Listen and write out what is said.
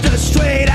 just a straight